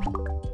you